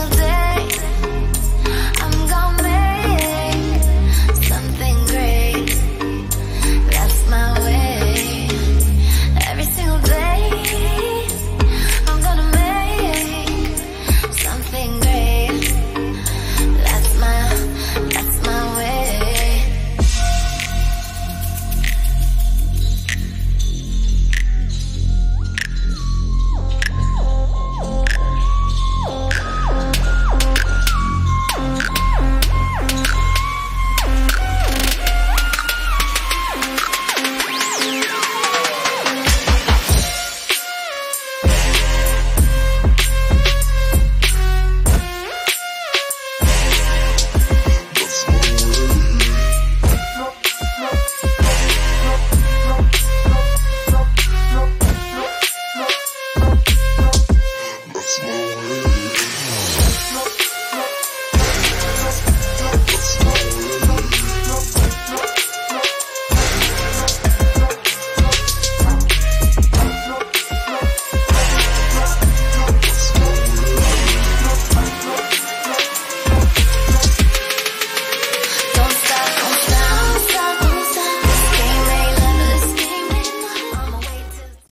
single day. Christmas.